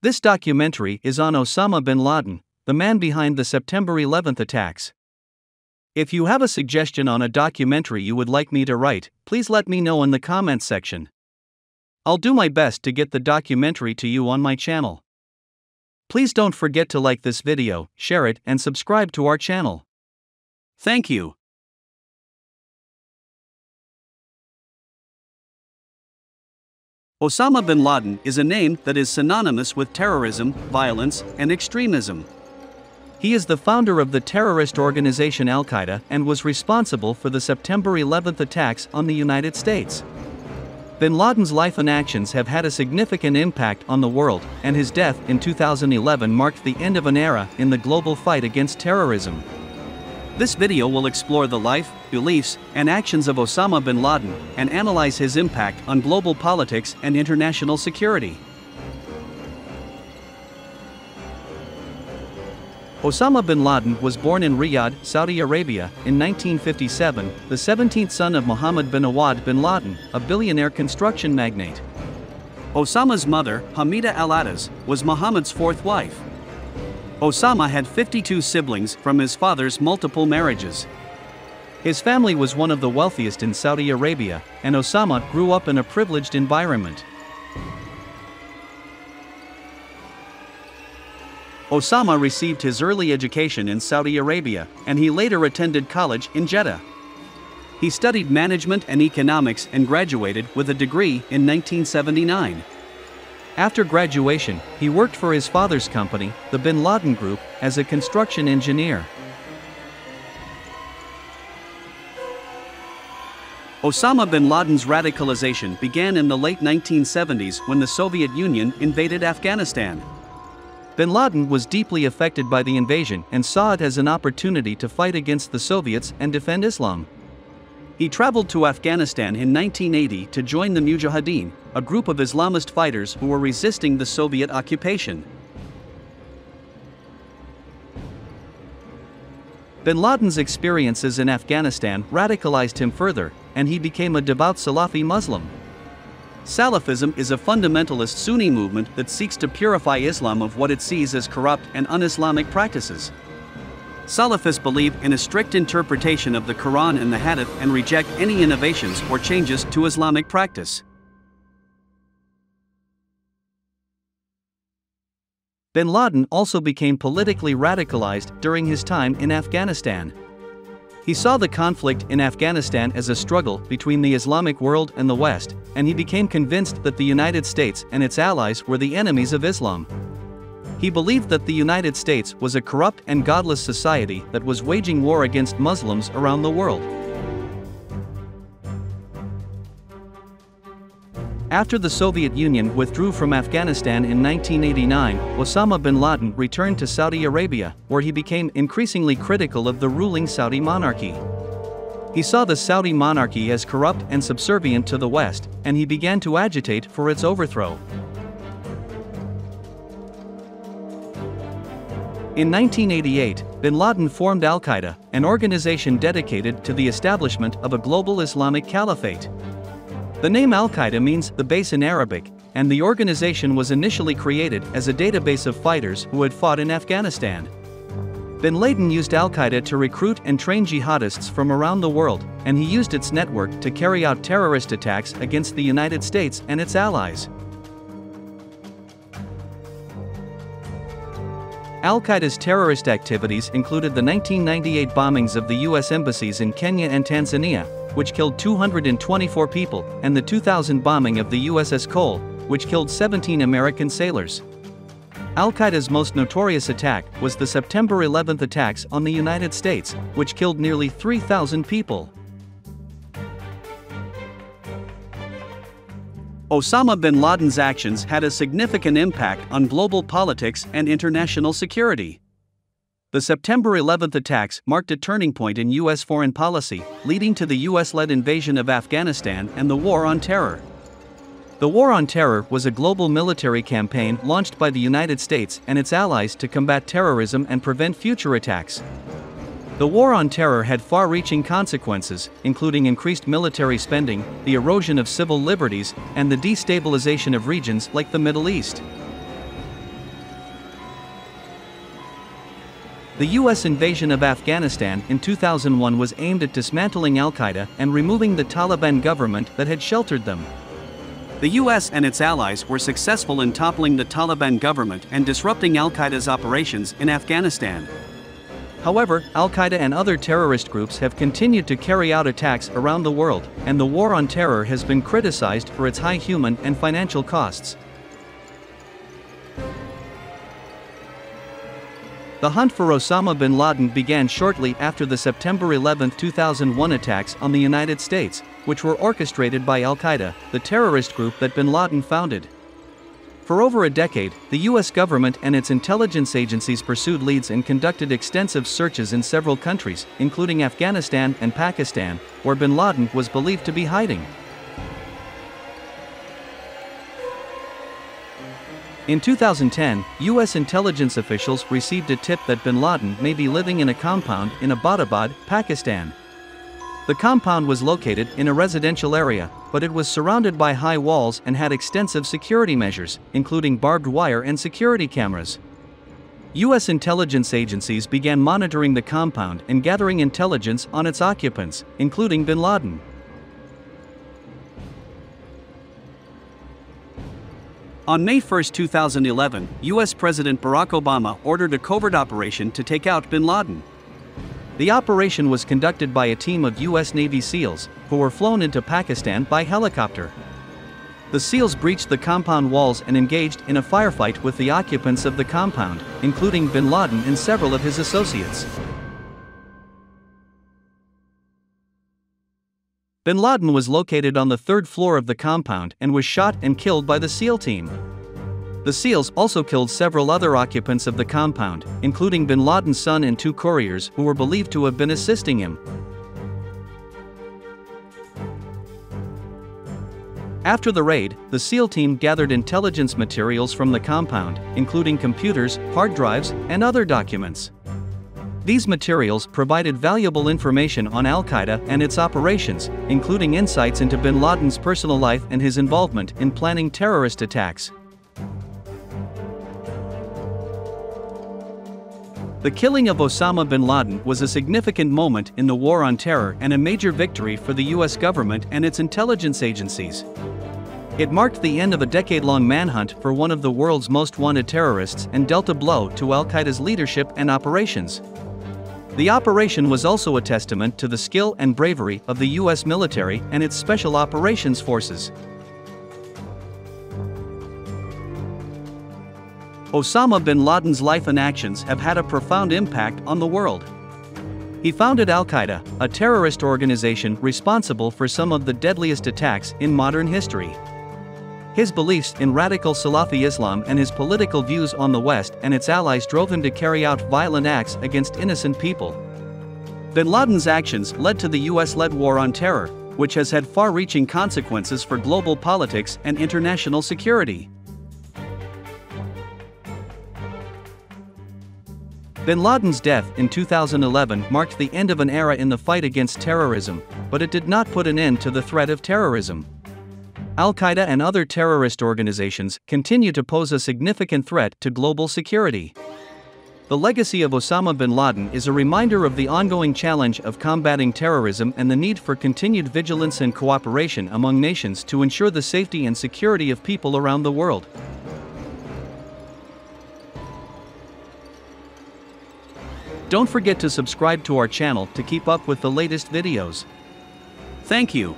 This documentary is on Osama bin Laden, the man behind the September 11th attacks. If you have a suggestion on a documentary you would like me to write, please let me know in the comments section. I'll do my best to get the documentary to you on my channel. Please don't forget to like this video, share it, and subscribe to our channel. Thank you. Osama bin Laden is a name that is synonymous with terrorism, violence, and extremism. He is the founder of the terrorist organization Al Qaeda and was responsible for the September 11th attacks on the United States. Bin Laden's life and actions have had a significant impact on the world, and his death in 2011 marked the end of an era in the global fight against terrorism. This video will explore the life, beliefs, and actions of Osama bin Laden and analyze his impact on global politics and international security. Osama bin Laden was born in Riyadh, Saudi Arabia, in 1957, the 17th son of Mohammed bin Awad bin Laden, a billionaire construction magnate. Osama's mother, Hamida Al Attas, was Mohammed's fourth wife. Osama had 52 siblings from his father's multiple marriages. His family was one of the wealthiest in Saudi Arabia, and Osama grew up in a privileged environment. Osama received his early education in Saudi Arabia, and he later attended college in Jeddah. He studied management and economics and graduated with a degree in 1979. After graduation, he worked for his father's company, the Bin Laden Group, as a construction engineer. Osama bin Laden's radicalization began in the late 1970s when the Soviet Union invaded Afghanistan. Bin Laden was deeply affected by the invasion and saw it as an opportunity to fight against the Soviets and defend Islam. He traveled to Afghanistan in 1980 to join the Mujahideen, a group of Islamist fighters who were resisting the Soviet occupation. Bin Laden's experiences in Afghanistan radicalized him further, and he became a devout Salafi Muslim. Salafism is a fundamentalist Sunni movement that seeks to purify Islam of what it sees as corrupt and un Islamic practices. Salafists believe in a strict interpretation of the Quran and the Hadith and reject any innovations or changes to Islamic practice. Bin Laden also became politically radicalized during his time in Afghanistan. He saw the conflict in Afghanistan as a struggle between the Islamic world and the West, and he became convinced that the United States and its allies were the enemies of Islam. He believed that the United States was a corrupt and godless society that was waging war against Muslims around the world. After the Soviet Union withdrew from Afghanistan in 1989, Osama bin Laden returned to Saudi Arabia, where he became increasingly critical of the ruling Saudi monarchy. He saw the Saudi monarchy as corrupt and subservient to the West, and he began to agitate for its overthrow. In 1988, bin Laden formed Al Qaeda, an organization dedicated to the establishment of a global Islamic caliphate. The name Al Qaeda means the base in Arabic, and the organization was initially created as a database of fighters who had fought in Afghanistan. Bin Laden used Al Qaeda to recruit and train jihadists from around the world, and he used its network to carry out terrorist attacks against the United States and its allies. Al Qaeda's terrorist activities included the 1998 bombings of the U.S. embassies in Kenya and Tanzania, which killed 224 people, and the 2000 bombing of the USS Cole, which killed 17 American sailors. Al Qaeda's most notorious attack was the September 11 attacks on the United States, which killed nearly 3,000 people. Osama bin Laden's actions had a significant impact on global politics and international security. The September 11 attacks marked a turning point in U.S. foreign policy, leading to the U.S. led invasion of Afghanistan and the War on Terror. The War on Terror was a global military campaign launched by the United States and its allies to combat terrorism and prevent future attacks. The war on terror had far reaching consequences, including increased military spending, the erosion of civil liberties, and the destabilization of regions like the Middle East. The U.S. invasion of Afghanistan in 2001 was aimed at dismantling al Qaeda and removing the Taliban government that had sheltered them. The US and its allies were successful in toppling the Taliban government and disrupting al Qaeda's operations in Afghanistan. However, Al Qaeda and other terrorist groups have continued to carry out attacks around the world, and the war on terror has been criticized for its high human and financial costs. The hunt for Osama bin Laden began shortly after the September 11, 2001 attacks on the United States, which were orchestrated by Al Qaeda, the terrorist group that bin Laden founded. For over a decade, the US government and its intelligence agencies pursued leads and conducted extensive searches in several countries, including Afghanistan and Pakistan, where bin Laden was believed to be hiding. In 2010, U.S. intelligence officials received a tip that bin Laden may be living in a compound in Abbottabad, Pakistan. The compound was located in a residential area, but it was surrounded by high walls and had extensive security measures, including barbed wire and security cameras. U.S. intelligence agencies began monitoring the compound and gathering intelligence on its occupants, including bin Laden. On May 1, 2011, US President Barack Obama ordered a covert operation to take out bin Laden. The operation was conducted by a team of US Navy SEALs, who were flown into Pakistan by helicopter. The SEALs breached the compound walls and engaged in a firefight with the occupants of the compound, including bin Laden and several of his associates. Bin Laden was located on the third floor of the compound and was shot and killed by the SEAL team. The SEALs also killed several other occupants of the compound, including bin Laden's son and two couriers who were believed to have been assisting him. After the raid, the SEAL team gathered intelligence materials from the compound, including computers, hard drives, and other documents. These materials provided valuable information on Al Qaeda and its operations, including insights into bin Laden's personal life and his involvement in planning terrorist attacks. The killing of Osama bin Laden was a significant moment in the war on terror and a major victory for the US government and its intelligence agencies. It marked the end of a decade long manhunt for one of the world's most wanted terrorists and dealt a blow to Al Qaeda's leadership and operations. The operation was also a testament to the skill and bravery of the U.S. military and its special operations forces. Osama bin Laden's life and actions have had a profound impact on the world. He founded Al Qaeda, a terrorist organization responsible for some of the deadliest attacks in modern history. His beliefs in radical Salafi Islam and his political views on the West and its allies drove him to carry out violent acts against innocent people. Bin Laden's actions led to the US led war on terror, which has had far reaching consequences for global politics and international security. Bin Laden's death in 2011 marked the end of an era in the fight against terrorism, but it did not put an end to the threat of terrorism. Al Qaeda and other terrorist organizations continue to pose a significant threat to global security. The legacy of Osama bin Laden is a reminder of the ongoing challenge of combating terrorism and the need for continued vigilance and cooperation among nations to ensure the safety and security of people around the world. Don't forget to subscribe to our channel to keep up with the latest videos. Thank you.